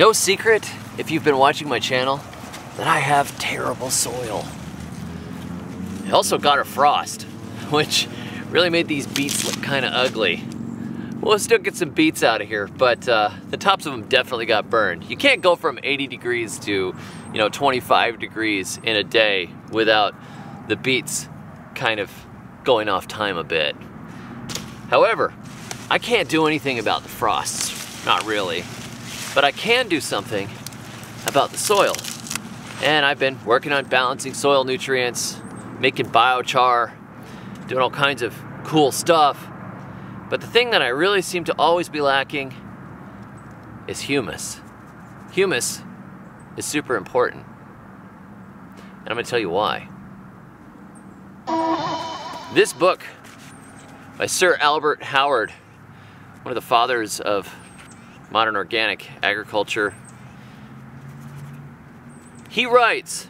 no secret, if you've been watching my channel, that I have terrible soil. I also got a frost, which really made these beets look kind of ugly. We'll still get some beets out of here, but uh, the tops of them definitely got burned. You can't go from 80 degrees to, you know, 25 degrees in a day without the beets kind of going off time a bit. However, I can't do anything about the frosts. Not really. But I can do something about the soil. And I've been working on balancing soil nutrients, making biochar, doing all kinds of cool stuff. But the thing that I really seem to always be lacking is humus. Humus is super important. And I'm gonna tell you why. This book by Sir Albert Howard, one of the fathers of modern organic agriculture. He writes,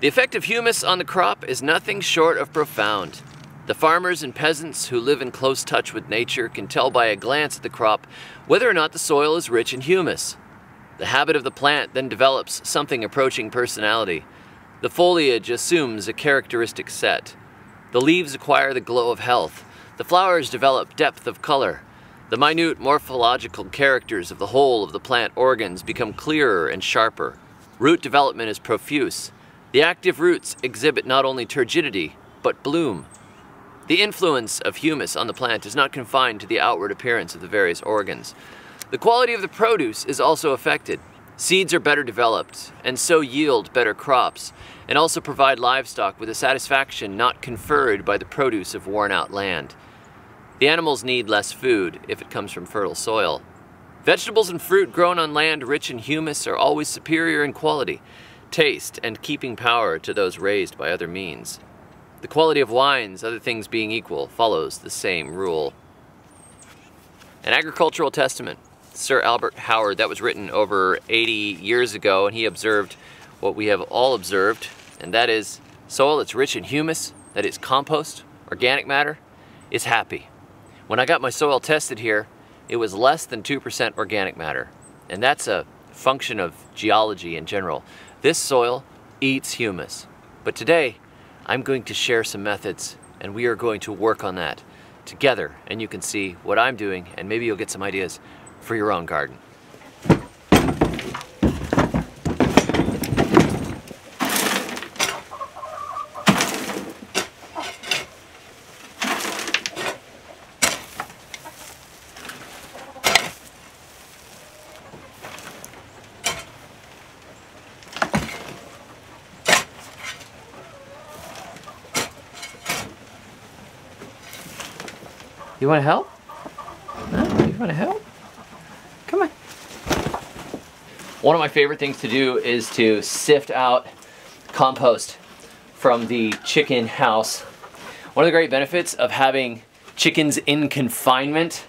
The effect of humus on the crop is nothing short of profound. The farmers and peasants who live in close touch with nature can tell by a glance at the crop whether or not the soil is rich in humus. The habit of the plant then develops something approaching personality. The foliage assumes a characteristic set. The leaves acquire the glow of health. The flowers develop depth of color. The minute morphological characters of the whole of the plant organs become clearer and sharper. Root development is profuse. The active roots exhibit not only turgidity, but bloom. The influence of humus on the plant is not confined to the outward appearance of the various organs. The quality of the produce is also affected. Seeds are better developed, and so yield better crops, and also provide livestock with a satisfaction not conferred by the produce of worn out land. The animals need less food if it comes from fertile soil. Vegetables and fruit grown on land rich in humus are always superior in quality, taste, and keeping power to those raised by other means. The quality of wines, other things being equal, follows the same rule. An agricultural testament, Sir Albert Howard, that was written over 80 years ago, and he observed what we have all observed, and that is soil that's rich in humus, that is compost, organic matter, is happy. When I got my soil tested here, it was less than 2% organic matter. And that's a function of geology in general. This soil eats humus. But today, I'm going to share some methods and we are going to work on that together. And you can see what I'm doing and maybe you'll get some ideas for your own garden. You want to help? You want to help? Come on. One of my favorite things to do is to sift out compost from the chicken house. One of the great benefits of having chickens in confinement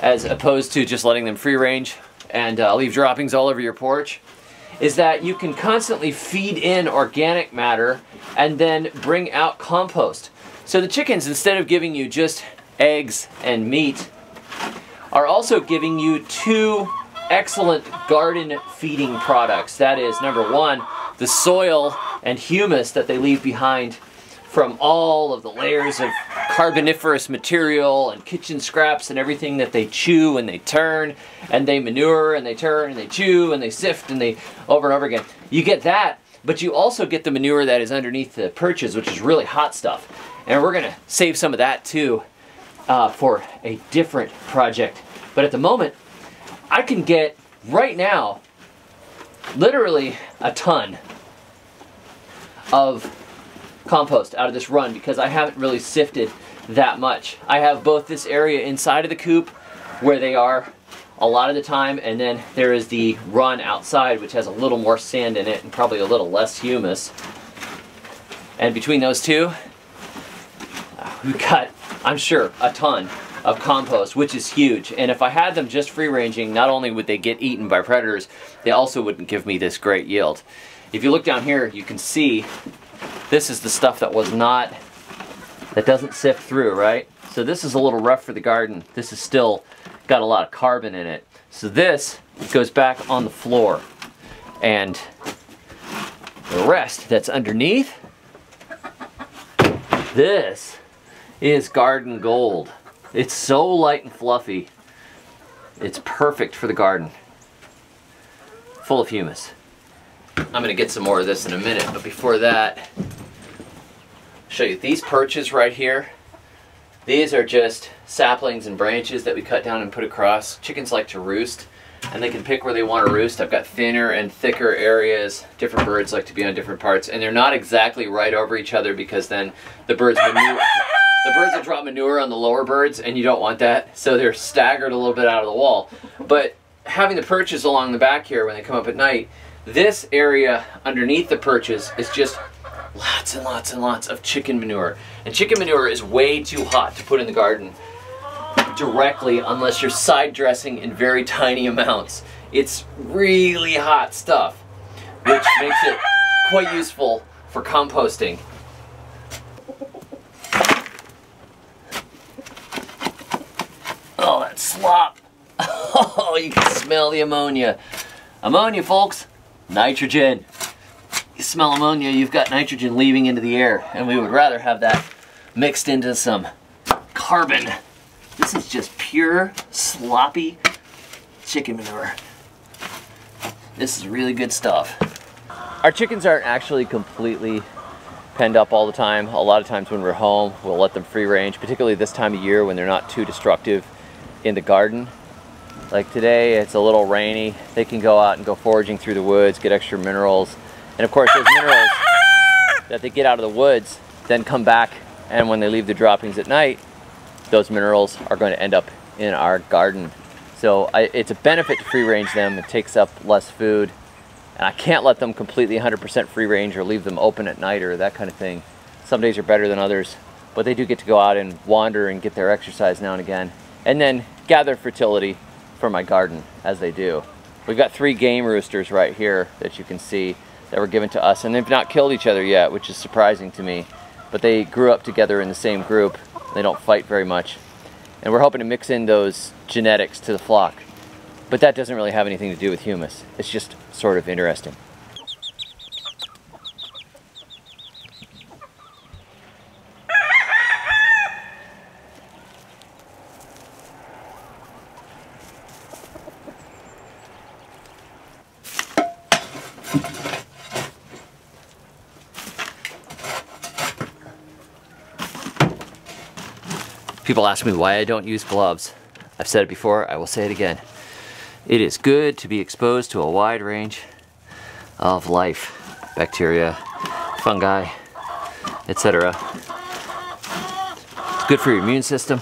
as opposed to just letting them free range and uh, leave droppings all over your porch is that you can constantly feed in organic matter and then bring out compost. So the chickens, instead of giving you just eggs and meat, are also giving you two excellent garden feeding products. That is, number one, the soil and humus that they leave behind from all of the layers of carboniferous material and kitchen scraps and everything that they chew and they turn and they manure and they turn and they chew and they sift and they over and over again. You get that, but you also get the manure that is underneath the perches, which is really hot stuff. And we're gonna save some of that too uh, for a different project. But at the moment, I can get right now literally a ton of compost out of this run because I haven't really sifted that much. I have both this area inside of the coop where they are a lot of the time, and then there is the run outside, which has a little more sand in it and probably a little less humus. And between those two, we've got, I'm sure, a ton of compost, which is huge. And if I had them just free ranging, not only would they get eaten by predators, they also wouldn't give me this great yield. If you look down here, you can see this is the stuff that was not, that doesn't sift through, right? So this is a little rough for the garden. This is still got a lot of carbon in it. So this goes back on the floor. And the rest that's underneath, this is garden gold. It's so light and fluffy. It's perfect for the garden. Full of humus. I'm gonna get some more of this in a minute, but before that, show you these perches right here. These are just saplings and branches that we cut down and put across. Chickens like to roost and they can pick where they want to roost. I've got thinner and thicker areas. Different birds like to be on different parts and they're not exactly right over each other because then the birds manure, the birds will drop manure on the lower birds and you don't want that. So they're staggered a little bit out of the wall. But having the perches along the back here when they come up at night, this area underneath the perches is just lots and lots and lots of chicken manure. And chicken manure is way too hot to put in the garden directly unless you're side dressing in very tiny amounts. It's really hot stuff, which makes it quite useful for composting. Oh, that slop. Oh, you can smell the ammonia. Ammonia, folks. Nitrogen. You smell ammonia, you've got nitrogen leaving into the air, and we would rather have that mixed into some carbon. This is just pure, sloppy chicken manure. This is really good stuff. Our chickens aren't actually completely penned up all the time. A lot of times when we're home, we'll let them free range, particularly this time of year when they're not too destructive in the garden. Like today, it's a little rainy. They can go out and go foraging through the woods, get extra minerals. And of course, those minerals that they get out of the woods then come back, and when they leave the droppings at night, those minerals are going to end up in our garden. So I, it's a benefit to free range them. It takes up less food. And I can't let them completely 100% free range or leave them open at night or that kind of thing. Some days are better than others, but they do get to go out and wander and get their exercise now and again. And then gather fertility for my garden as they do. We've got three game roosters right here that you can see that were given to us and they've not killed each other yet, which is surprising to me. But they grew up together in the same group. They don't fight very much. And we're hoping to mix in those genetics to the flock. But that doesn't really have anything to do with humus. It's just sort of interesting. People ask me why I don't use gloves. I've said it before, I will say it again. It is good to be exposed to a wide range of life, bacteria, fungi, etc. It's good for your immune system.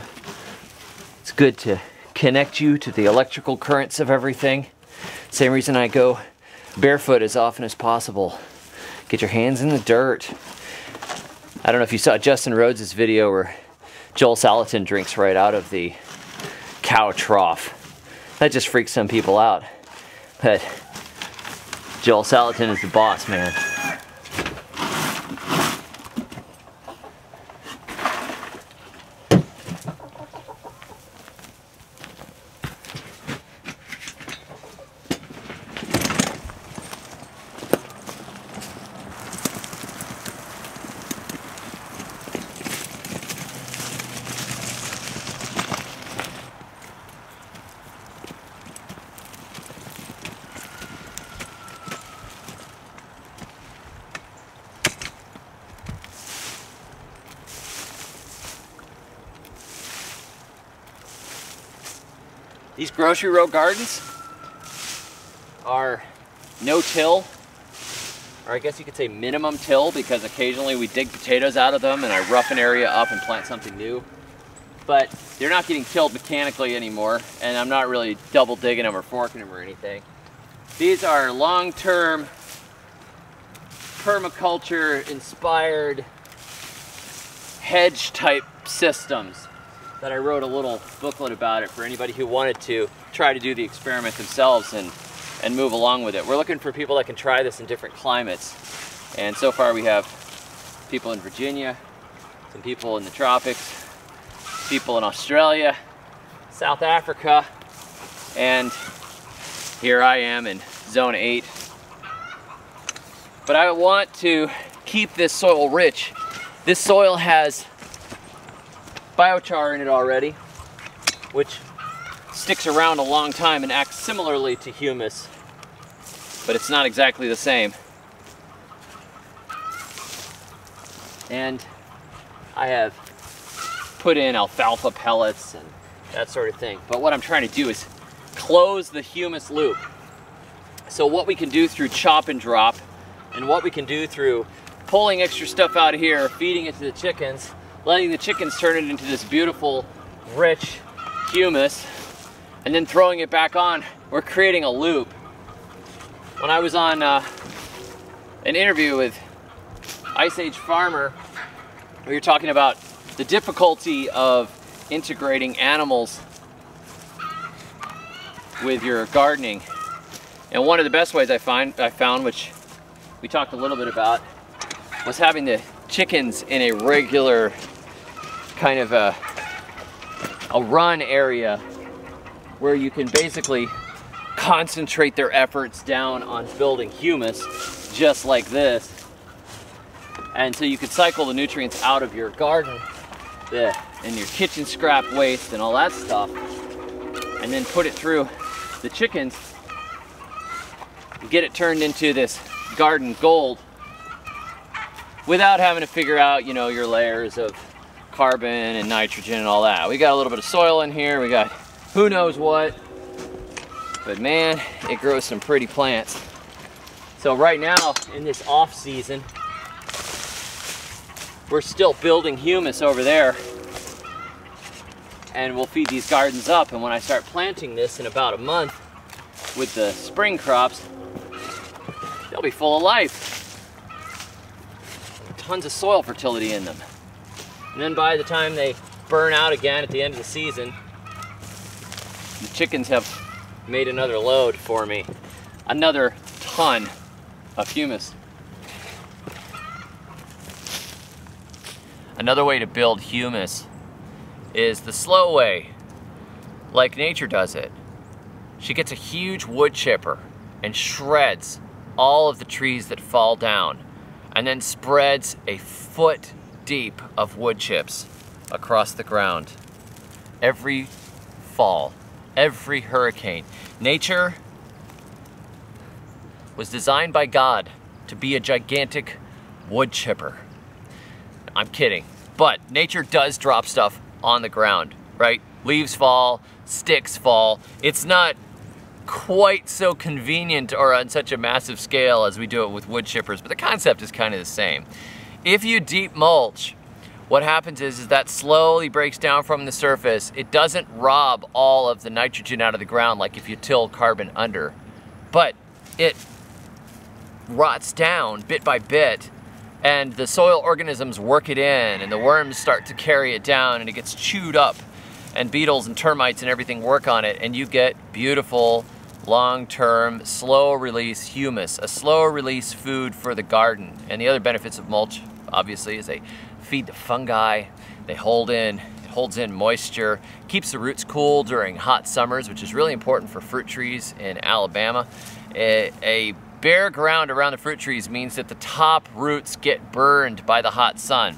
It's good to connect you to the electrical currents of everything. Same reason I go barefoot as often as possible. Get your hands in the dirt. I don't know if you saw Justin Rhodes' video where Joel Salatin drinks right out of the cow trough. That just freaks some people out. But Joel Salatin is the boss, man. These grocery row gardens are no-till, or I guess you could say minimum till because occasionally we dig potatoes out of them and I rough an area up and plant something new. but they're not getting killed mechanically anymore, and I'm not really double digging them or forking them or anything. These are long-term permaculture inspired hedge type systems that I wrote a little booklet about it for anybody who wanted to try to do the experiment themselves and, and move along with it. We're looking for people that can try this in different climates. And so far we have people in Virginia, some people in the tropics, people in Australia, South Africa, and here I am in zone 8. But I want to keep this soil rich. This soil has biochar in it already, which sticks around a long time and acts similarly to humus, but it's not exactly the same. And I have put in alfalfa pellets and that sort of thing. But what I'm trying to do is close the humus loop. So what we can do through chop and drop and what we can do through pulling extra stuff out of here, feeding it to the chickens, letting the chickens turn it into this beautiful, rich humus, and then throwing it back on, we're creating a loop. When I was on uh, an interview with Ice Age Farmer, we were talking about the difficulty of integrating animals with your gardening. And one of the best ways I find I found, which we talked a little bit about, was having the chickens in a regular kind of a, a run area where you can basically concentrate their efforts down on building humus just like this. And so you could cycle the nutrients out of your garden the, and your kitchen scrap waste and all that stuff and then put it through the chickens and get it turned into this garden gold without having to figure out, you know, your layers of carbon and nitrogen and all that. We got a little bit of soil in here. We got who knows what. But man, it grows some pretty plants. So right now, in this off season, we're still building humus over there. And we'll feed these gardens up. And when I start planting this in about a month with the spring crops, they'll be full of life. Tons of soil fertility in them. And then by the time they burn out again at the end of the season, the chickens have made another load for me. Another ton of humus. Another way to build humus is the slow way, like nature does it. She gets a huge wood chipper and shreds all of the trees that fall down and then spreads a foot deep of wood chips across the ground every fall, every hurricane. Nature was designed by God to be a gigantic wood chipper. I'm kidding, but nature does drop stuff on the ground, right? Leaves fall, sticks fall. It's not quite so convenient or on such a massive scale as we do it with wood chippers, but the concept is kind of the same. If you deep mulch, what happens is, is that slowly breaks down from the surface. It doesn't rob all of the nitrogen out of the ground like if you till carbon under, but it rots down bit by bit and the soil organisms work it in and the worms start to carry it down and it gets chewed up and beetles and termites and everything work on it and you get beautiful long-term slow release humus a slow release food for the garden and the other benefits of mulch obviously is they feed the fungi they hold in it holds in moisture keeps the roots cool during hot summers which is really important for fruit trees in Alabama a, a bare ground around the fruit trees means that the top roots get burned by the hot sun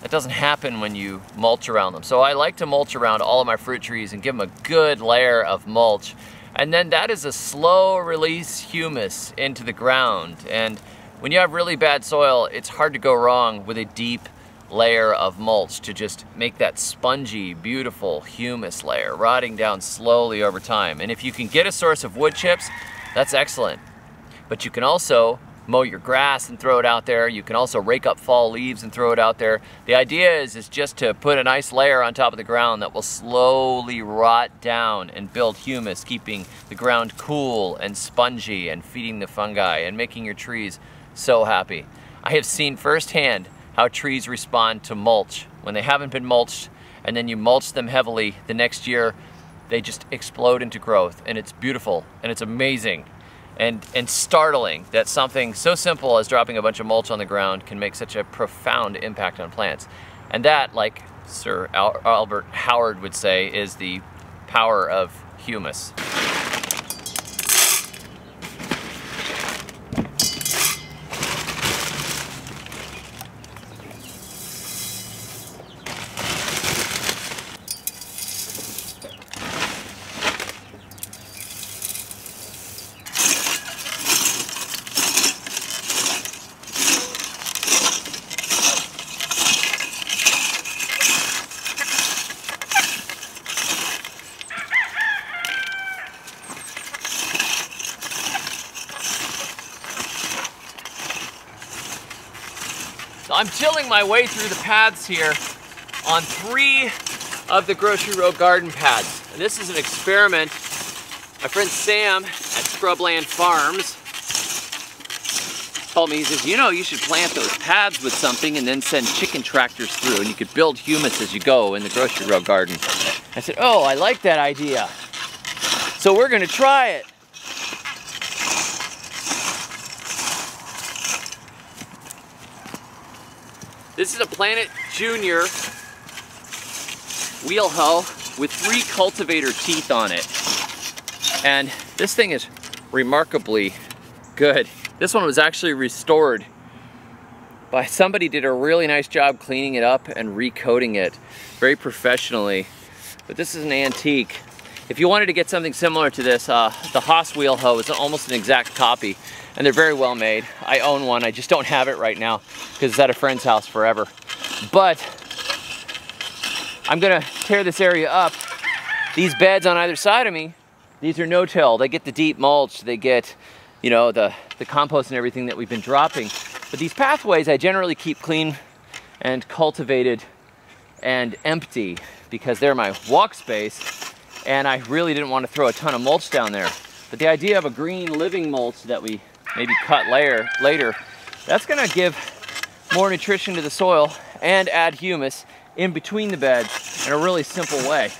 that doesn't happen when you mulch around them. So I like to mulch around all of my fruit trees and give them a good layer of mulch. And then that is a slow release humus into the ground. And when you have really bad soil, it's hard to go wrong with a deep layer of mulch to just make that spongy, beautiful humus layer rotting down slowly over time. And if you can get a source of wood chips, that's excellent. But you can also mow your grass and throw it out there. You can also rake up fall leaves and throw it out there. The idea is, is just to put a nice layer on top of the ground that will slowly rot down and build humus, keeping the ground cool and spongy and feeding the fungi and making your trees so happy. I have seen firsthand how trees respond to mulch. When they haven't been mulched and then you mulch them heavily the next year, they just explode into growth and it's beautiful and it's amazing and, and startling that something so simple as dropping a bunch of mulch on the ground can make such a profound impact on plants. And that, like Sir Albert Howard would say, is the power of humus. So I'm chilling my way through the paths here on three of the Grocery Row garden pads. And this is an experiment my friend Sam at Scrubland Farms told me, he says, you know, you should plant those pads with something and then send chicken tractors through and you could build humus as you go in the grocery row garden. I said, oh, I like that idea. So we're gonna try it. This is a Planet Junior wheel hoe with three cultivator teeth on it. And this thing is remarkably good. This one was actually restored by somebody did a really nice job cleaning it up and recoating it very professionally. But this is an antique. If you wanted to get something similar to this, uh, the Hoss wheel hoe is almost an exact copy and they're very well made. I own one, I just don't have it right now because it's at a friend's house forever. But I'm gonna tear this area up. These beds on either side of me, these are no-till. They get the deep mulch, they get, you know, the, the compost and everything that we've been dropping. But these pathways I generally keep clean and cultivated and empty because they're my walk space and I really didn't want to throw a ton of mulch down there. But the idea of a green living mulch that we maybe cut layer later, that's gonna give more nutrition to the soil and add humus in between the beds in a really simple way.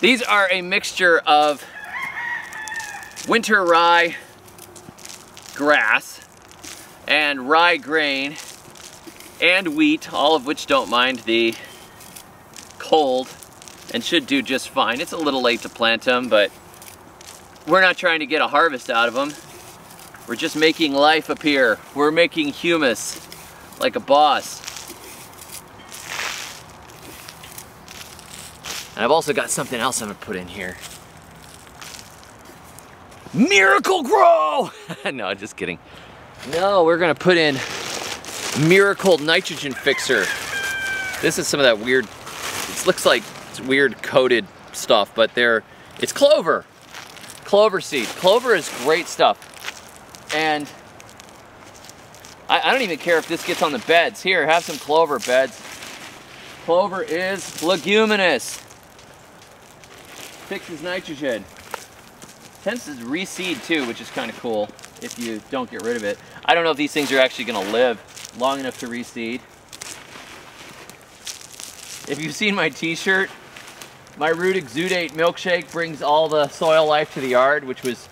These are a mixture of winter rye grass and rye grain and wheat, all of which don't mind the cold and should do just fine. It's a little late to plant them, but we're not trying to get a harvest out of them. We're just making life appear. We're making humus like a boss. And I've also got something else I'm gonna put in here. Miracle-Gro! no, just kidding. No, we're gonna put in Miracle Nitrogen Fixer. This is some of that weird it looks like it's weird coated stuff, but they're, it's clover. Clover seed. Clover is great stuff. And I, I don't even care if this gets on the beds. Here, have some clover beds. Clover is leguminous. Fixes nitrogen. Tends to reseed too, which is kind of cool if you don't get rid of it. I don't know if these things are actually gonna live long enough to reseed. If you've seen my t-shirt, my root exudate milkshake brings all the soil life to the yard, which was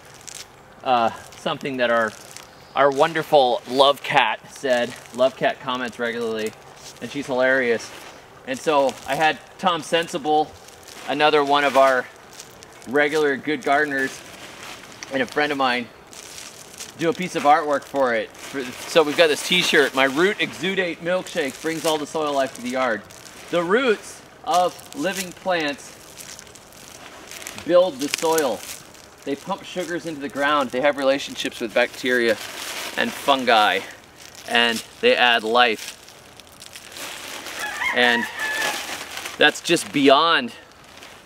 uh, something that our our wonderful Love Cat said. Love Cat comments regularly, and she's hilarious. And so I had Tom Sensible, another one of our regular good gardeners, and a friend of mine, do a piece of artwork for it. So we've got this t-shirt, my root exudate milkshake brings all the soil life to the yard. The roots of living plants build the soil. They pump sugars into the ground. They have relationships with bacteria and fungi and they add life. And That's just beyond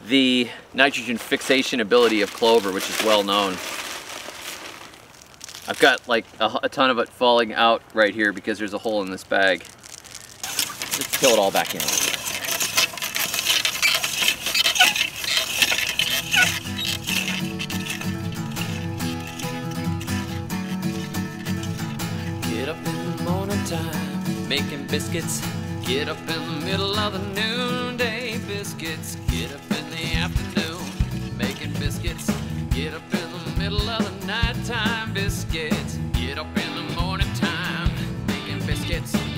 the nitrogen fixation ability of clover, which is well known. I've got like a, a, ton of it falling out right here because there's a hole in this bag. Just fill it all back in. Time, making biscuits. Get up in the middle of the noonday biscuits. Get up in the afternoon, making biscuits. Get up in the middle of the nighttime biscuits. Get up in the morning time, making biscuits.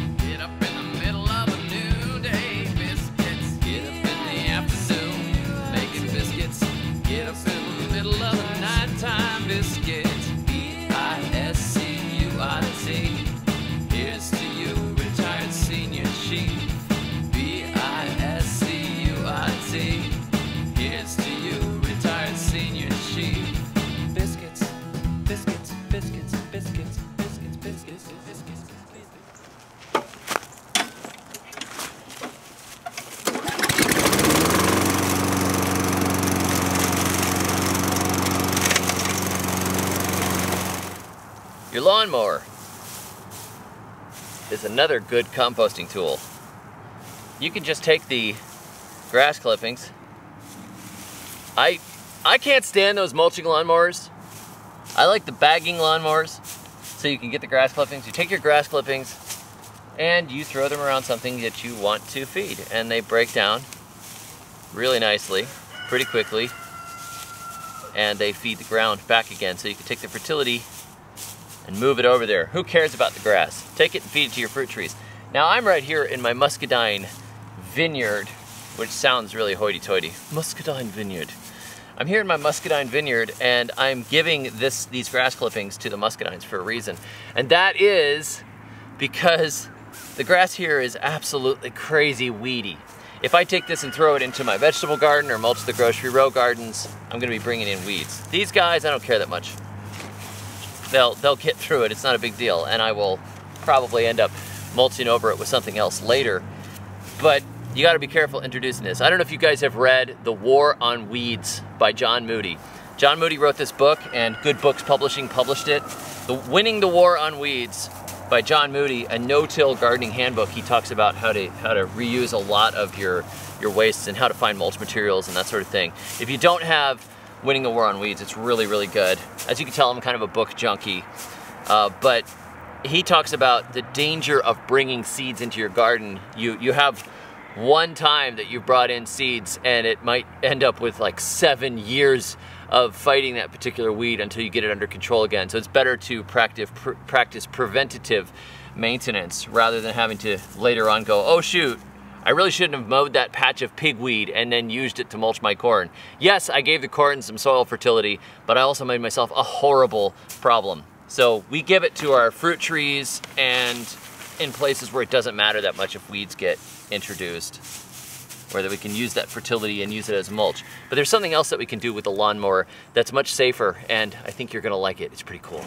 Lawnmower is another good composting tool. You can just take the grass clippings. I I can't stand those mulching lawnmowers. I like the bagging lawnmowers. So you can get the grass clippings. You take your grass clippings and you throw them around something that you want to feed and they break down really nicely, pretty quickly. And they feed the ground back again. So you can take the fertility and move it over there. Who cares about the grass? Take it and feed it to your fruit trees. Now I'm right here in my muscadine vineyard, which sounds really hoity-toity. Muscadine vineyard. I'm here in my muscadine vineyard and I'm giving this these grass clippings to the muscadines for a reason. And that is because the grass here is absolutely crazy weedy. If I take this and throw it into my vegetable garden or mulch the grocery row gardens, I'm gonna be bringing in weeds. These guys, I don't care that much they'll they'll get through it. It's not a big deal, and I will probably end up mulching over it with something else later. But you got to be careful introducing this. I don't know if you guys have read The War on Weeds by John Moody. John Moody wrote this book, and Good Books Publishing published it. The Winning the War on Weeds by John Moody, a no-till gardening handbook. He talks about how to how to reuse a lot of your your wastes and how to find mulch materials and that sort of thing. If you don't have Winning the War on Weeds. It's really, really good. As you can tell, I'm kind of a book junkie. Uh, but he talks about the danger of bringing seeds into your garden. You, you have one time that you brought in seeds and it might end up with like seven years of fighting that particular weed until you get it under control again. So it's better to practice, pr practice preventative maintenance rather than having to later on go, oh shoot, I really shouldn't have mowed that patch of pigweed and then used it to mulch my corn. Yes, I gave the corn some soil fertility, but I also made myself a horrible problem. So we give it to our fruit trees and in places where it doesn't matter that much if weeds get introduced, or that we can use that fertility and use it as mulch. But there's something else that we can do with the lawnmower that's much safer, and I think you're gonna like it. It's pretty cool.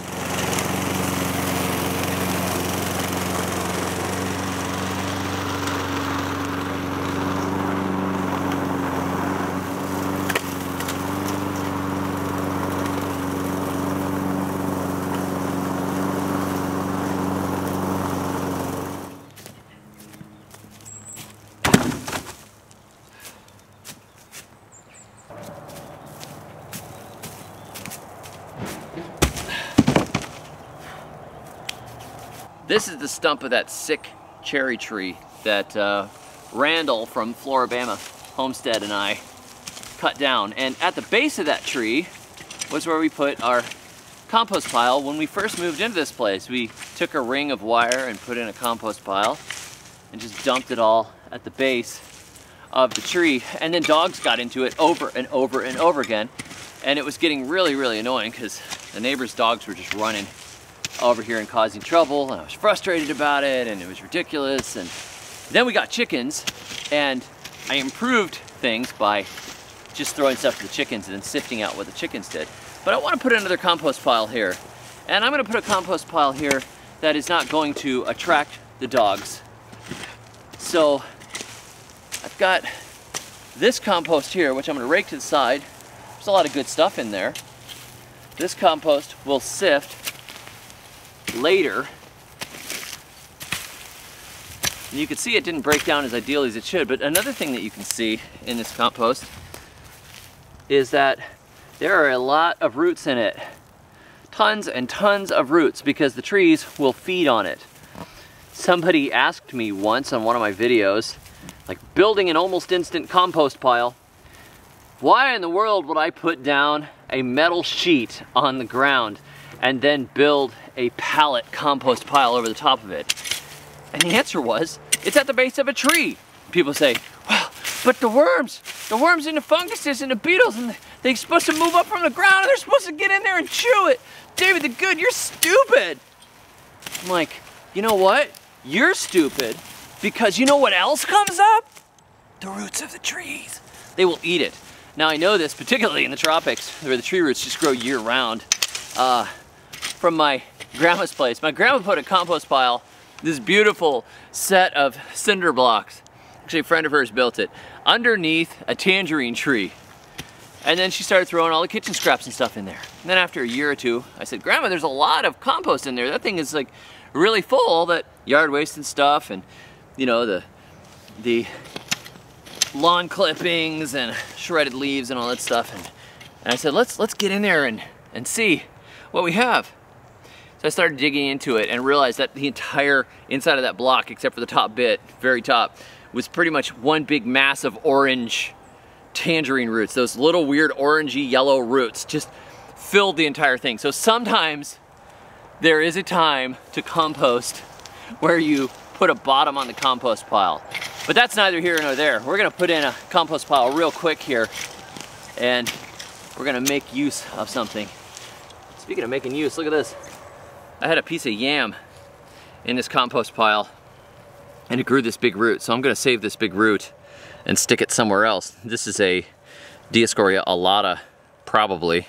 Stump of that sick cherry tree that uh, Randall from Floribama Homestead and I cut down. And at the base of that tree was where we put our compost pile when we first moved into this place. We took a ring of wire and put in a compost pile and just dumped it all at the base of the tree. And then dogs got into it over and over and over again. And it was getting really, really annoying because the neighbors' dogs were just running over here and causing trouble and I was frustrated about it and it was ridiculous and then we got chickens and I improved things by just throwing stuff to the chickens and then sifting out what the chickens did. But I want to put another compost pile here and I'm going to put a compost pile here that is not going to attract the dogs. So I've got This compost here, which I'm gonna rake to the side, there's a lot of good stuff in there. This compost will sift later. And you can see it didn't break down as ideally as it should, but another thing that you can see in this compost is that there are a lot of roots in it. Tons and tons of roots because the trees will feed on it. Somebody asked me once on one of my videos, like building an almost instant compost pile, why in the world would I put down a metal sheet on the ground and then build a pallet compost pile over the top of it? And the answer was, it's at the base of a tree. People say, well, but the worms, the worms and the funguses and the beetles, and they're supposed to move up from the ground and they're supposed to get in there and chew it. David the Good, you're stupid. I'm like, you know what? You're stupid because you know what else comes up? The roots of the trees. They will eat it. Now I know this, particularly in the tropics, where the tree roots just grow year round. Uh, from my grandma's place. My grandma put a compost pile, this beautiful set of cinder blocks. Actually, a friend of hers built it, underneath a tangerine tree. And then she started throwing all the kitchen scraps and stuff in there. And then after a year or two, I said, Grandma, there's a lot of compost in there. That thing is like really full, all that yard waste and stuff, and you know, the, the lawn clippings and shredded leaves and all that stuff. And, and I said, let's, let's get in there and, and see what we have. So I started digging into it and realized that the entire inside of that block, except for the top bit, very top, was pretty much one big mass of orange tangerine roots. Those little weird orangey yellow roots just filled the entire thing. So sometimes there is a time to compost where you put a bottom on the compost pile. But that's neither here nor there. We're gonna put in a compost pile real quick here and we're gonna make use of something. Speaking of making use, look at this. I had a piece of yam in this compost pile and it grew this big root. So I'm gonna save this big root and stick it somewhere else. This is a Dioscorea alata, probably.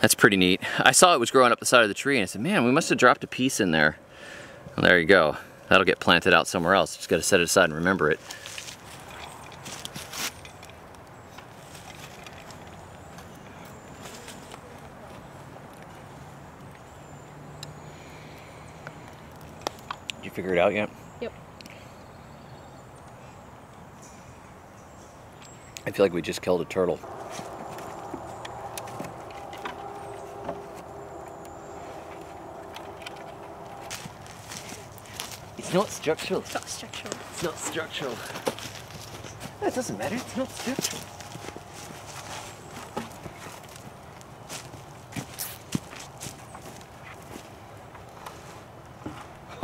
That's pretty neat. I saw it was growing up the side of the tree and I said, man, we must have dropped a piece in there. Well, there you go. That'll get planted out somewhere else. Just gotta set it aside and remember it. Figure it out yet? Yep. I feel like we just killed a turtle. It's not structural. It's not structural. It's not structural. That doesn't matter. It's not structural.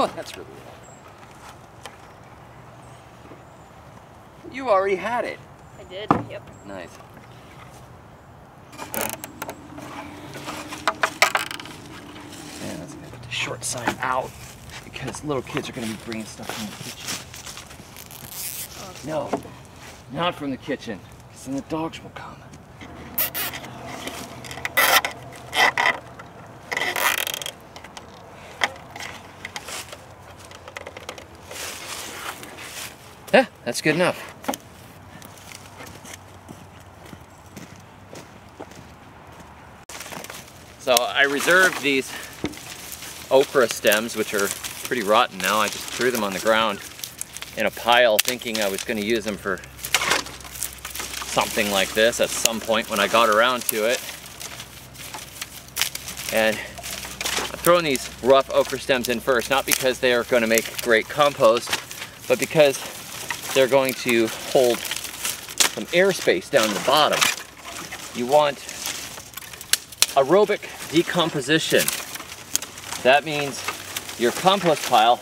Oh, that's really You already had it. I did, yep. Nice. Man, that's gonna put the short side out because little kids are gonna be bringing stuff from the kitchen. No, not from the kitchen, because then the dogs will come. Yeah, that's good enough. So I reserved these okra stems, which are pretty rotten now. I just threw them on the ground in a pile thinking I was going to use them for something like this at some point when I got around to it. And I'm throwing these rough okra stems in first, not because they are going to make great compost, but because they're going to hold some air space down the bottom. You want aerobic decomposition. That means your compost pile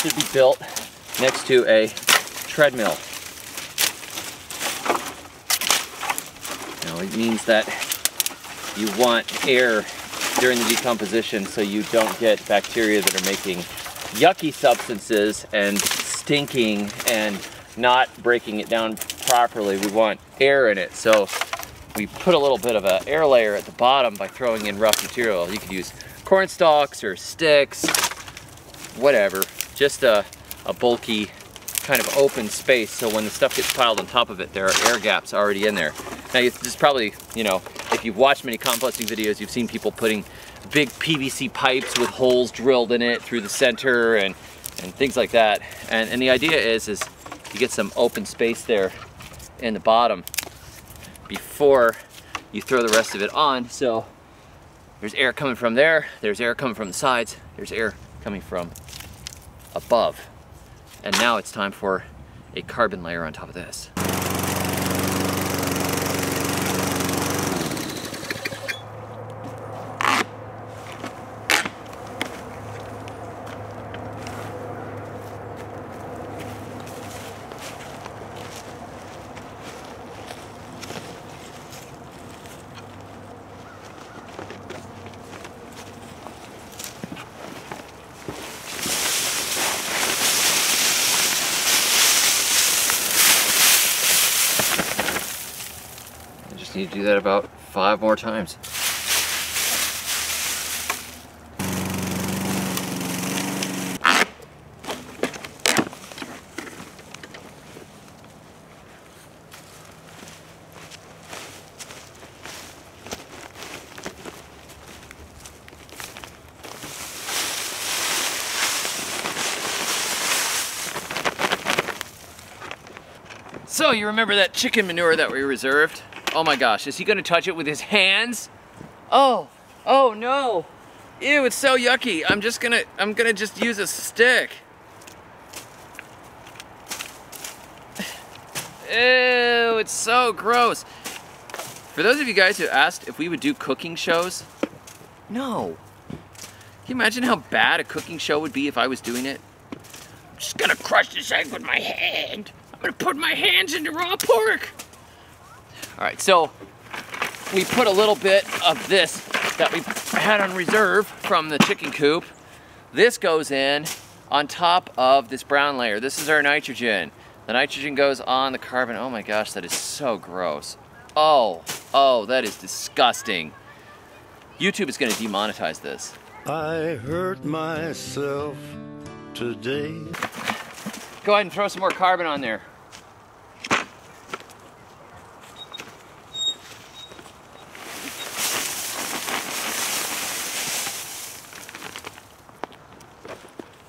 should be built next to a treadmill. Now it means that you want air during the decomposition so you don't get bacteria that are making yucky substances and stinking and not breaking it down properly. We want air in it. So we put a little bit of an air layer at the bottom by throwing in rough material. You could use corn stalks or sticks, whatever. Just a, a bulky kind of open space so when the stuff gets piled on top of it, there are air gaps already in there. Now, this is probably, you know, if you've watched many composting videos, you've seen people putting big PVC pipes with holes drilled in it through the center and, and things like that. And, and the idea is, is you get some open space there in the bottom before you throw the rest of it on. So there's air coming from there, there's air coming from the sides, there's air coming from above. And now it's time for a carbon layer on top of this. Need to do that about five more times. So you remember that chicken manure that we reserved? Oh my gosh, is he gonna touch it with his hands? Oh, oh no. Ew, it's so yucky. I'm just gonna, I'm gonna just use a stick. Ew, it's so gross. For those of you guys who asked if we would do cooking shows, no. Can you imagine how bad a cooking show would be if I was doing it? I'm just gonna crush this egg with my hand. I'm gonna put my hands into raw pork. All right, so we put a little bit of this that we had on reserve from the chicken coop. This goes in on top of this brown layer. This is our nitrogen. The nitrogen goes on the carbon. Oh my gosh, that is so gross. Oh, oh, that is disgusting. YouTube is gonna demonetize this. I hurt myself today. Go ahead and throw some more carbon on there.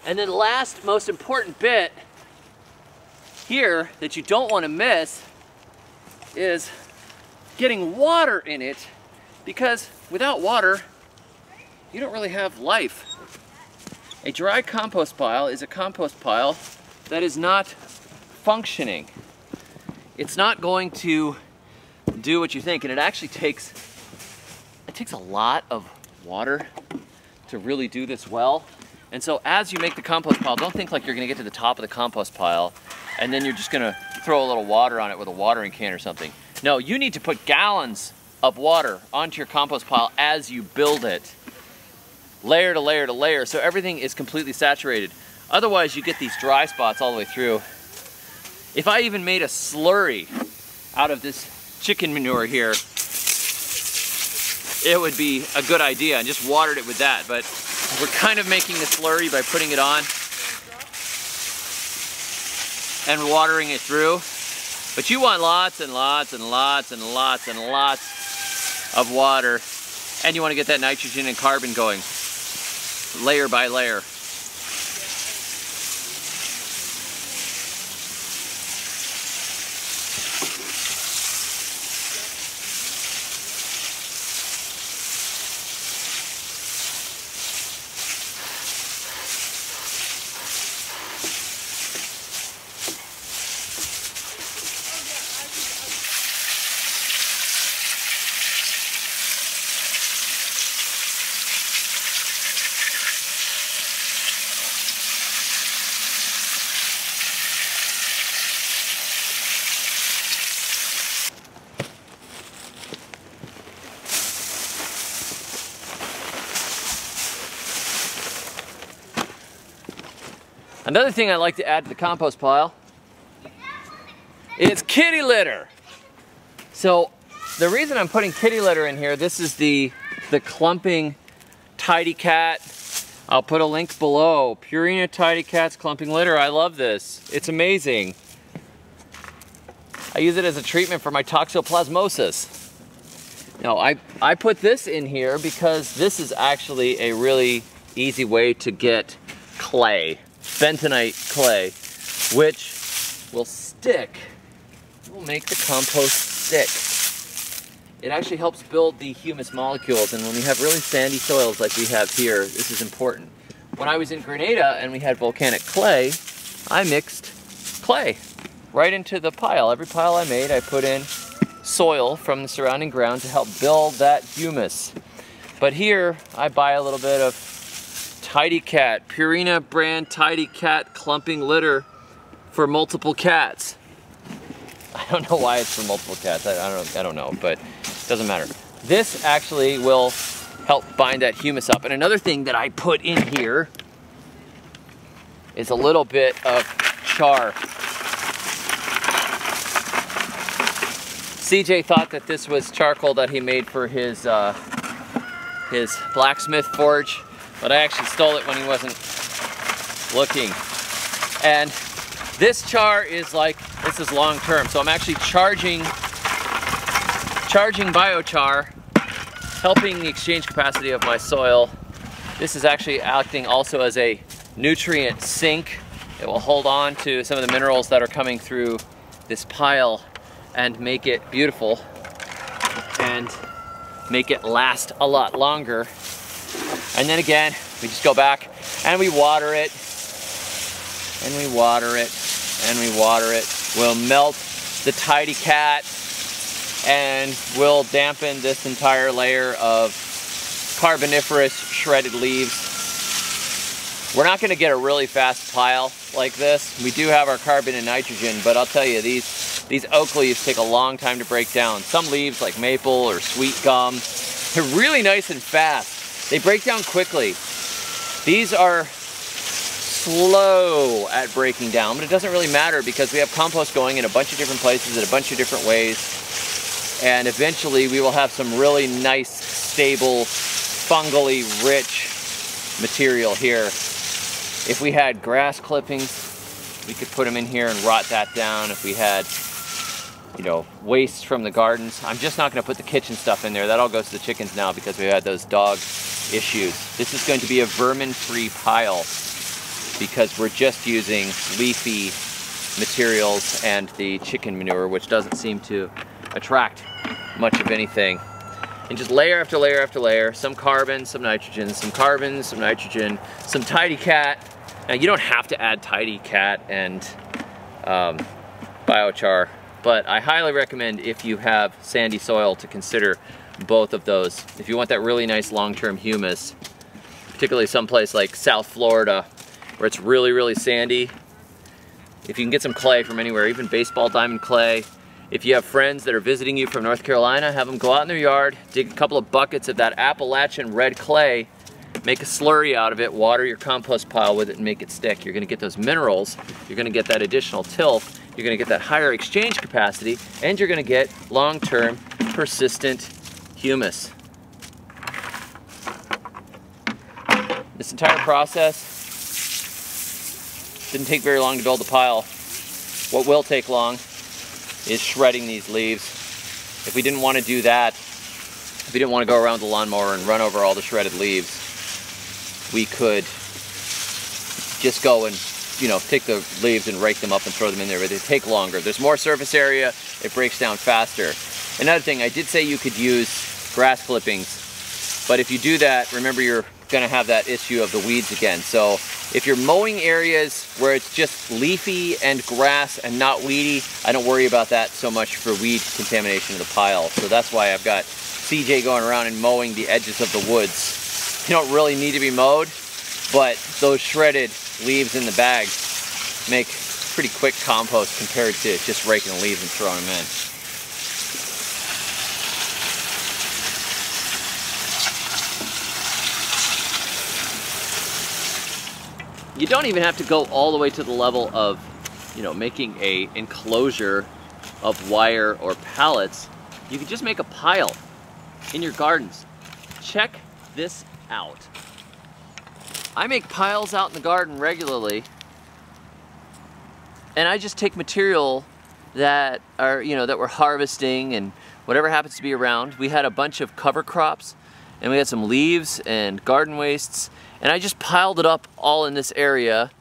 And then last most important bit here that you don't want to miss is getting water in it because without water, you don't really have life. A dry compost pile is a compost pile that is not functioning. It's not going to do what you think and it actually takes it takes a lot of water to really do this well. And so as you make the compost pile, don't think like you're gonna get to the top of the compost pile and then you're just gonna throw a little water on it with a watering can or something. No, you need to put gallons of water onto your compost pile as you build it. Layer to layer to layer, so everything is completely saturated. Otherwise, you get these dry spots all the way through. If I even made a slurry out of this chicken manure here, it would be a good idea and just watered it with that. But we're kind of making the slurry by putting it on and watering it through. But you want lots and lots and lots and lots and lots of water and you want to get that nitrogen and carbon going layer by layer. Another thing I like to add to the compost pile is kitty litter. So the reason I'm putting kitty litter in here, this is the, the clumping tidy cat I'll put a link below. Purina Tidy Cats Clumping Litter. I love this. It's amazing. I use it as a treatment for my toxoplasmosis. Now, I, I put this in here because this is actually a really easy way to get clay, bentonite clay, which will stick, will make the compost stick. It actually helps build the humus molecules, and when we have really sandy soils like we have here, this is important. When I was in Grenada and we had volcanic clay, I mixed clay right into the pile. Every pile I made, I put in soil from the surrounding ground to help build that humus. But here, I buy a little bit of Tidy Cat, Purina brand Tidy Cat clumping litter for multiple cats. I don't know why it's for multiple cats. I, I don't. I don't know, but it doesn't matter. This actually will help bind that humus up. And another thing that I put in here is a little bit of char. CJ thought that this was charcoal that he made for his uh, his blacksmith forge, but I actually stole it when he wasn't looking. And this char is like, this is long term, so I'm actually charging, charging biochar, helping the exchange capacity of my soil. This is actually acting also as a nutrient sink. It will hold on to some of the minerals that are coming through this pile and make it beautiful and make it last a lot longer. And then again, we just go back and we water it and we water it and we water it. We'll melt the tidy cat and we'll dampen this entire layer of carboniferous shredded leaves. We're not gonna get a really fast pile like this. We do have our carbon and nitrogen, but I'll tell you, these these oak leaves take a long time to break down. Some leaves like maple or sweet gum, they're really nice and fast. They break down quickly. These are slow at breaking down, but it doesn't really matter because we have compost going in a bunch of different places in a bunch of different ways. And eventually we will have some really nice, stable, fungally rich material here. If we had grass clippings, we could put them in here and rot that down. If we had you know, waste from the gardens. I'm just not going to put the kitchen stuff in there. That all goes to the chickens now because we had those dog issues. This is going to be a vermin-free pile because we're just using leafy materials and the chicken manure, which doesn't seem to attract much of anything. And just layer after layer after layer, some carbon, some nitrogen, some carbon, some nitrogen, some tidy cat. Now you don't have to add tidy cat and um, biochar but I highly recommend if you have sandy soil to consider both of those. If you want that really nice long-term humus, particularly someplace like South Florida where it's really, really sandy, if you can get some clay from anywhere, even baseball diamond clay, if you have friends that are visiting you from North Carolina, have them go out in their yard, dig a couple of buckets of that Appalachian red clay, make a slurry out of it, water your compost pile with it and make it stick. You're gonna get those minerals, you're gonna get that additional tilth, you're gonna get that higher exchange capacity, and you're gonna get long-term, persistent humus. This entire process didn't take very long to build a pile. What will take long is shredding these leaves. If we didn't want to do that, if we didn't want to go around the lawnmower and run over all the shredded leaves, we could just go and you know, take the leaves and rake them up and throw them in there, but they take longer. There's more surface area, it breaks down faster. Another thing, I did say you could use grass clippings, but if you do that, remember you're gonna have that issue of the weeds again. So if you're mowing areas where it's just leafy and grass and not weedy, I don't worry about that so much for weed contamination of the pile. So that's why I've got CJ going around and mowing the edges of the woods. You don't really need to be mowed, but those shredded leaves in the bag make pretty quick compost compared to just raking the leaves and throwing them in. You don't even have to go all the way to the level of, you know, making a enclosure of wire or pallets. You can just make a pile in your gardens. Check this out. I make piles out in the garden regularly and I just take material that are, you know, that we're harvesting and whatever happens to be around. We had a bunch of cover crops and we had some leaves and garden wastes and I just piled it up all in this area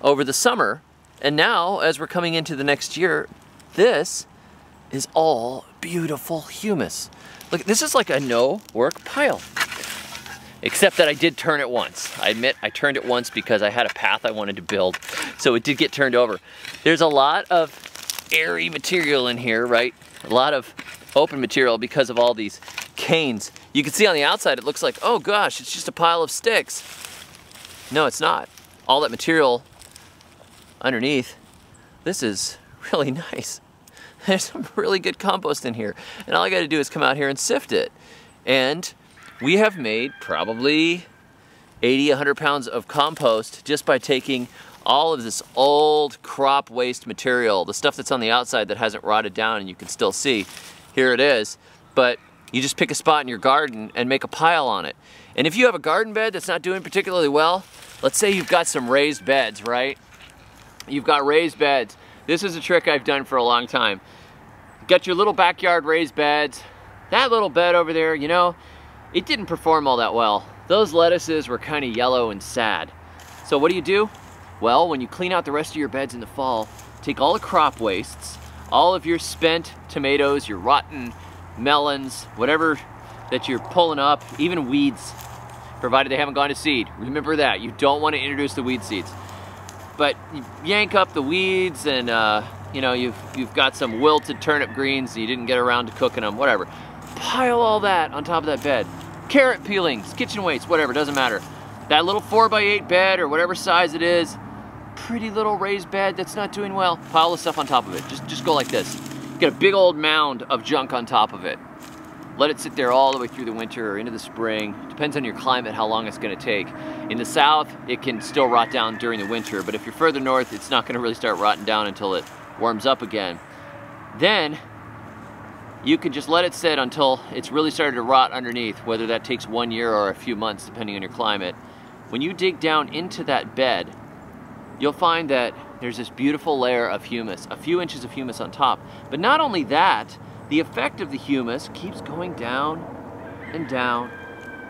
over the summer. And now, as we're coming into the next year, this is all beautiful humus. Look, this is like a no work pile. Except that I did turn it once. I admit I turned it once because I had a path I wanted to build. So it did get turned over. There's a lot of airy material in here, right? A lot of open material because of all these canes. You can see on the outside it looks like, oh gosh, it's just a pile of sticks. No, it's not. All that material underneath, this is really nice. There's some really good compost in here. And all I gotta do is come out here and sift it. And we have made probably 80, 100 pounds of compost just by taking all of this old crop waste material, the stuff that's on the outside that hasn't rotted down and you can still see, here it is. But you just pick a spot in your garden and make a pile on it. And if you have a garden bed that's not doing particularly well, let's say you've got some raised beds, right? You've got raised beds. This is a trick I've done for a long time. Got your little backyard raised beds. That little bed over there, you know, it didn't perform all that well. Those lettuces were kind of yellow and sad. So what do you do? Well, when you clean out the rest of your beds in the fall, take all the crop wastes, all of your spent tomatoes, your rotten melons, whatever that you're pulling up, even weeds, provided they haven't gone to seed. Remember that, you don't want to introduce the weed seeds. But you yank up the weeds and uh, you know, you've, you've got some wilted turnip greens, you didn't get around to cooking them, whatever. Pile all that on top of that bed carrot peelings, kitchen waste, whatever, doesn't matter. That little 4x8 bed or whatever size it is, pretty little raised bed that's not doing well, pile the stuff on top of it. Just, just go like this. Get a big old mound of junk on top of it. Let it sit there all the way through the winter or into the spring. Depends on your climate how long it's gonna take. In the south, it can still rot down during the winter, but if you're further north, it's not gonna really start rotting down until it warms up again. Then, you can just let it sit until it's really started to rot underneath, whether that takes one year or a few months, depending on your climate. When you dig down into that bed, you'll find that there's this beautiful layer of humus, a few inches of humus on top. But not only that, the effect of the humus keeps going down and down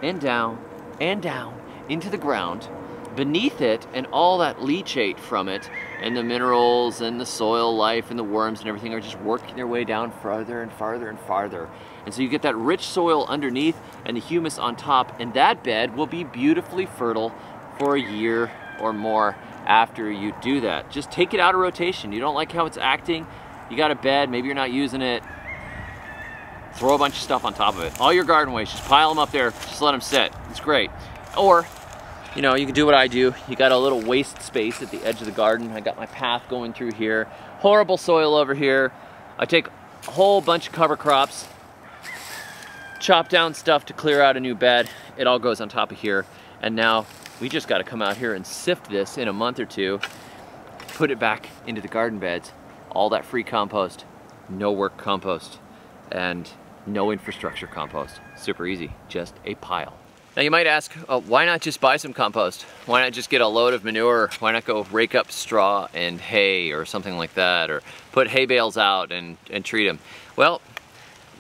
and down and down into the ground beneath it and all that leachate from it and the minerals and the soil life and the worms and everything are just working their way down farther and farther and farther. And so you get that rich soil underneath and the humus on top and that bed will be beautifully fertile for a year or more after you do that. Just take it out of rotation. You don't like how it's acting, you got a bed, maybe you're not using it, throw a bunch of stuff on top of it. All your garden waste, just pile them up there, just let them sit. It's great. Or you know, you can do what I do. You got a little waste space at the edge of the garden. I got my path going through here. Horrible soil over here. I take a whole bunch of cover crops, chop down stuff to clear out a new bed. It all goes on top of here. And now we just got to come out here and sift this in a month or two, put it back into the garden beds. All that free compost, no work compost, and no infrastructure compost. Super easy, just a pile. Now you might ask, oh, why not just buy some compost? Why not just get a load of manure? Why not go rake up straw and hay or something like that? Or put hay bales out and, and treat them? Well,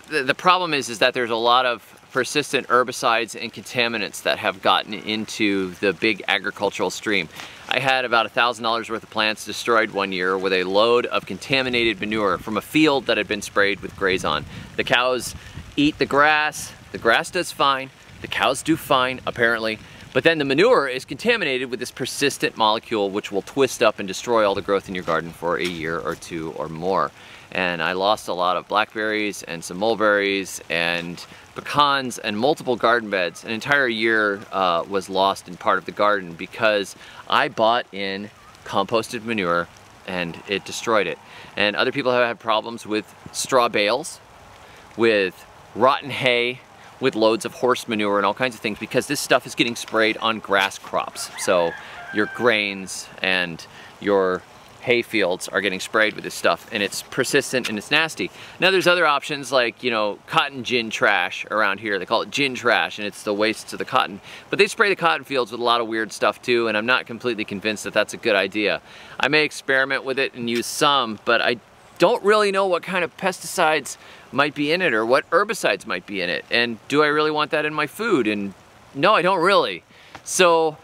the, the problem is, is that there's a lot of persistent herbicides and contaminants that have gotten into the big agricultural stream. I had about $1,000 worth of plants destroyed one year with a load of contaminated manure from a field that had been sprayed with Grazon. The cows eat the grass, the grass does fine, the cows do fine, apparently, but then the manure is contaminated with this persistent molecule which will twist up and destroy all the growth in your garden for a year or two or more. And I lost a lot of blackberries and some mulberries and pecans and multiple garden beds. An entire year uh, was lost in part of the garden because I bought in composted manure and it destroyed it. And other people have had problems with straw bales, with rotten hay, with loads of horse manure and all kinds of things because this stuff is getting sprayed on grass crops. So your grains and your hay fields are getting sprayed with this stuff and it's persistent and it's nasty. Now there's other options like, you know, cotton gin trash around here. They call it gin trash and it's the wastes of the cotton. But they spray the cotton fields with a lot of weird stuff too and I'm not completely convinced that that's a good idea. I may experiment with it and use some, but I don't really know what kind of pesticides might be in it or what herbicides might be in it. And do I really want that in my food? And no, I don't really. So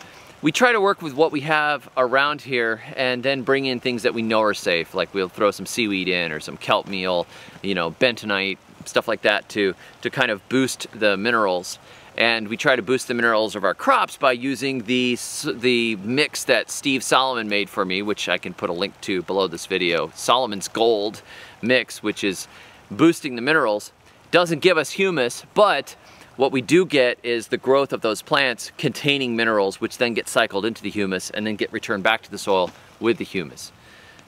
we try to work with what we have around here and then bring in things that we know are safe. Like we'll throw some seaweed in or some kelp meal, you know, bentonite, stuff like that to, to kind of boost the minerals. And we try to boost the minerals of our crops by using the, the mix that Steve Solomon made for me, which I can put a link to below this video. Solomon's Gold mix, which is boosting the minerals. Doesn't give us humus, but what we do get is the growth of those plants containing minerals which then get cycled into the humus and then get returned back to the soil with the humus.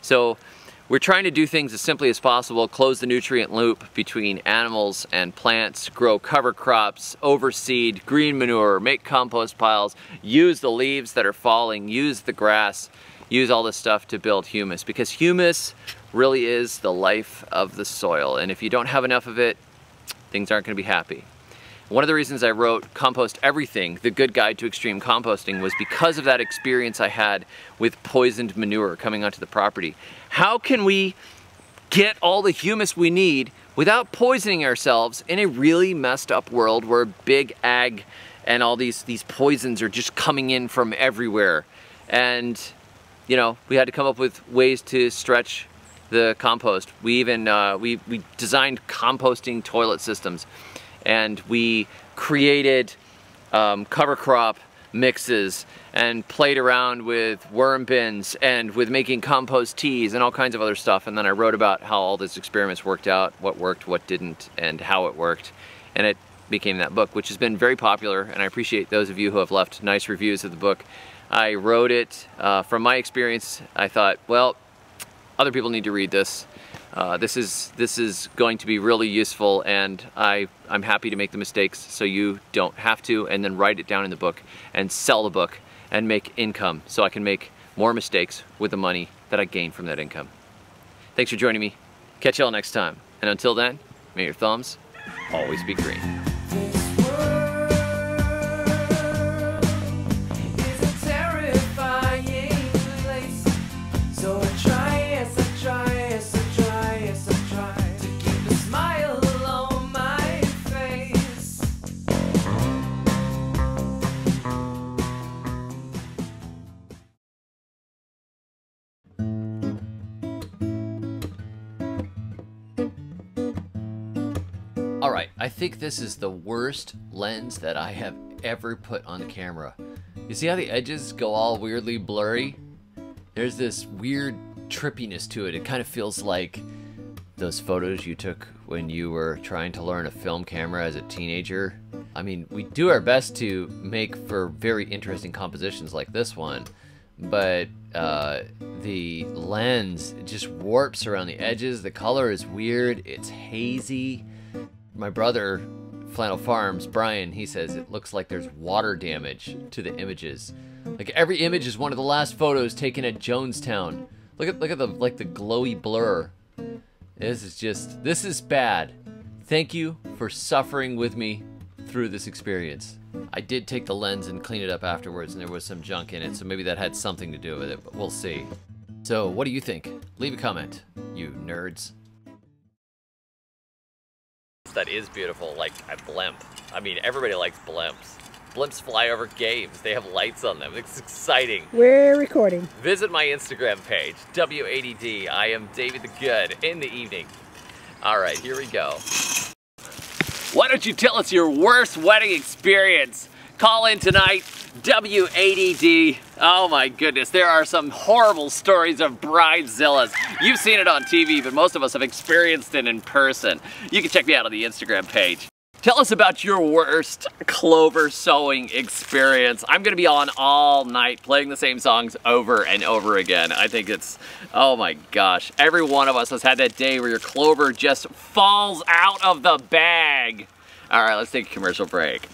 So we're trying to do things as simply as possible, close the nutrient loop between animals and plants, grow cover crops, overseed, green manure, make compost piles, use the leaves that are falling, use the grass, use all this stuff to build humus because humus really is the life of the soil and if you don't have enough of it, things aren't going to be happy. One of the reasons I wrote Compost Everything, The Good Guide to Extreme Composting, was because of that experience I had with poisoned manure coming onto the property. How can we get all the humus we need without poisoning ourselves in a really messed up world where big ag and all these, these poisons are just coming in from everywhere? And, you know, we had to come up with ways to stretch the compost. We even, uh, we, we designed composting toilet systems and we created um, cover crop mixes and played around with worm bins and with making compost teas and all kinds of other stuff. And then I wrote about how all these experiments worked out, what worked, what didn't, and how it worked. And it became that book which has been very popular and I appreciate those of you who have left nice reviews of the book. I wrote it uh, from my experience. I thought well other people need to read this uh, this is this is going to be really useful and I, I'm happy to make the mistakes so you don't have to and then write it down in the book and sell the book and make income so I can make more mistakes with the money that I gain from that income. Thanks for joining me. Catch y'all next time. And until then, may your thumbs always be green. I think this is the worst lens that I have ever put on camera. You see how the edges go all weirdly blurry? There's this weird trippiness to it. It kind of feels like those photos you took when you were trying to learn a film camera as a teenager. I mean, we do our best to make for very interesting compositions like this one, but uh, the lens just warps around the edges. The color is weird. It's hazy my brother, Flannel Farms, Brian, he says it looks like there's water damage to the images. Like every image is one of the last photos taken at Jonestown. Look at look at the like the glowy blur. This is just this is bad. Thank you for suffering with me through this experience. I did take the lens and clean it up afterwards and there was some junk in it, so maybe that had something to do with it, but we'll see. So, what do you think? Leave a comment, you nerds that is beautiful, like a blimp. I mean, everybody likes blimps. Blimps fly over games. They have lights on them. It's exciting. We're recording. Visit my Instagram page, W80D. I am David the Good in the evening. All right, here we go. Why don't you tell us your worst wedding experience? Call in tonight, W80D. Oh my goodness, there are some horrible stories of bridezillas. You've seen it on TV, but most of us have experienced it in person. You can check me out on the Instagram page. Tell us about your worst clover sowing experience. I'm gonna be on all night playing the same songs over and over again. I think it's, oh my gosh. Every one of us has had that day where your clover just falls out of the bag. All right, let's take a commercial break.